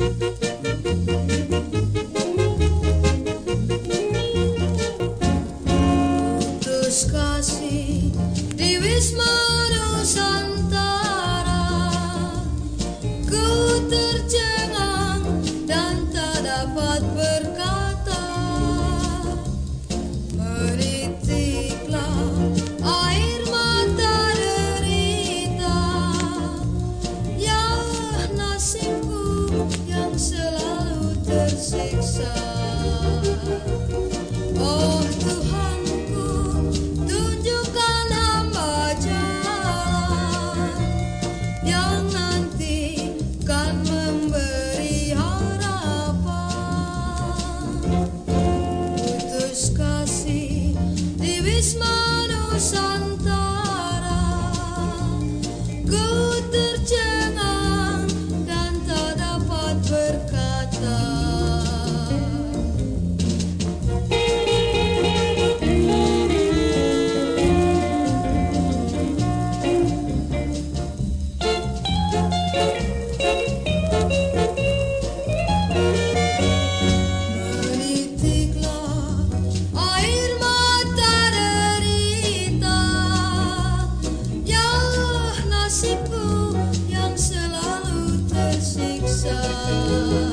Putus kasih di Wisma Nusantara mis manos, स्मरो Good so